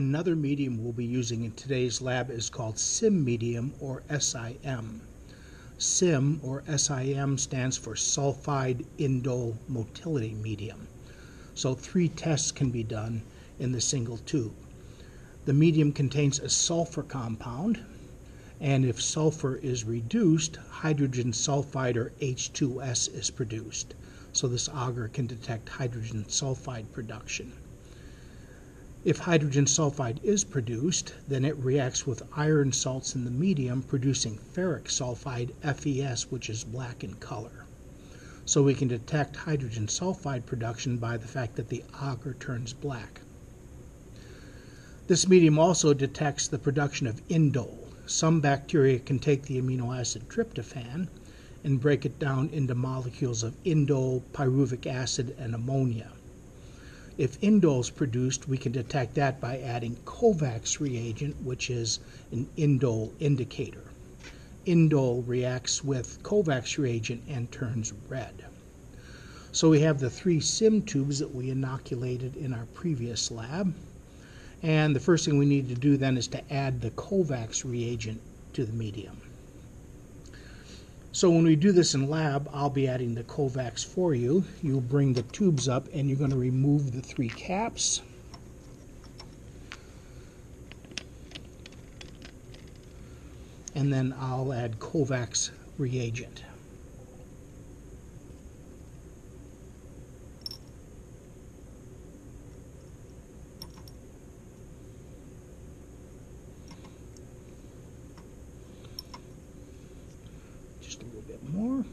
Another medium we'll be using in today's lab is called SIM medium or SIM. SIM or SIM stands for sulfide indole motility medium. So three tests can be done in the single tube. The medium contains a sulfur compound, and if sulfur is reduced, hydrogen sulfide or H2S is produced. So this agar can detect hydrogen sulfide production. If hydrogen sulfide is produced, then it reacts with iron salts in the medium, producing ferric sulfide, FeS, which is black in color. So we can detect hydrogen sulfide production by the fact that the agar turns black. This medium also detects the production of indole. Some bacteria can take the amino acid tryptophan and break it down into molecules of indole, pyruvic acid, and ammonia. If indole is produced, we can detect that by adding Kovacs reagent, which is an indole indicator. Indole reacts with Kovacs reagent and turns red. So we have the three SIM tubes that we inoculated in our previous lab. And the first thing we need to do then is to add the Kovacs reagent to the medium. So when we do this in lab, I'll be adding the Kovacs for you. You'll bring the tubes up and you're going to remove the three caps. And then I'll add Kovacs reagent. Just a little bit more.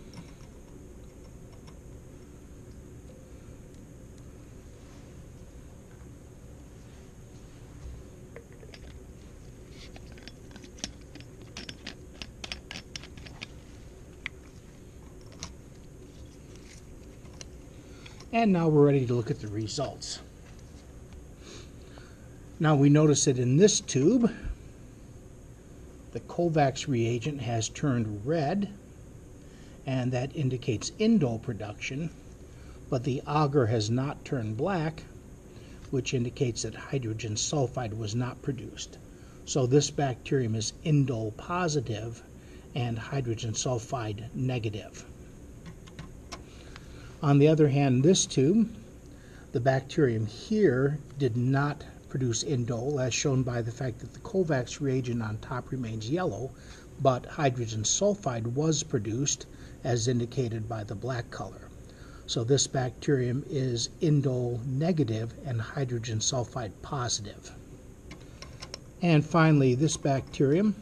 And now we're ready to look at the results. Now we notice that in this tube, the Kovacs reagent has turned red and that indicates indole production, but the agar has not turned black, which indicates that hydrogen sulfide was not produced. So this bacterium is indole positive and hydrogen sulfide negative. On the other hand, this tube, the bacterium here did not produce indole, as shown by the fact that the Kovacs reagent on top remains yellow, but hydrogen sulfide was produced as indicated by the black color. So this bacterium is indole negative and hydrogen sulfide positive. And finally, this bacterium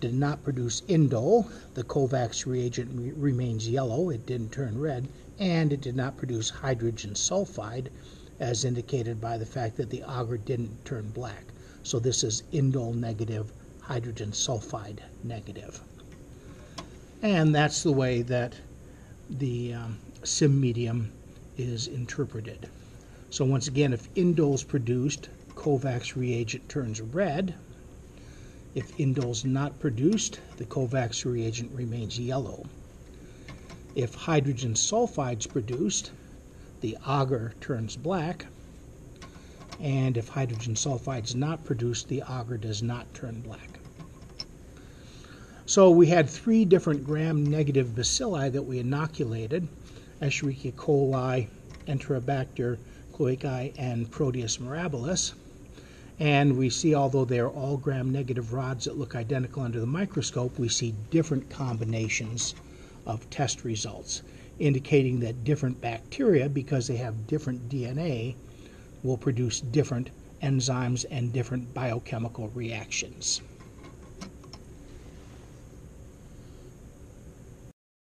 did not produce indole. The Kovacs reagent re remains yellow, it didn't turn red, and it did not produce hydrogen sulfide, as indicated by the fact that the agar didn't turn black. So this is indole negative, hydrogen sulfide negative. And that's the way that the um, sim medium is interpreted. So once again, if indole is produced, Kovacs reagent turns red. If indole is not produced, the Kovacs reagent remains yellow. If hydrogen sulfide is produced, the agar turns black. And if hydrogen sulfide is not produced, the agar does not turn black. So we had three different gram-negative bacilli that we inoculated, Escherichia coli, Enterobacter cloacae, and Proteus mirabilis. And we see, although they're all gram-negative rods that look identical under the microscope, we see different combinations of test results, indicating that different bacteria, because they have different DNA, will produce different enzymes and different biochemical reactions.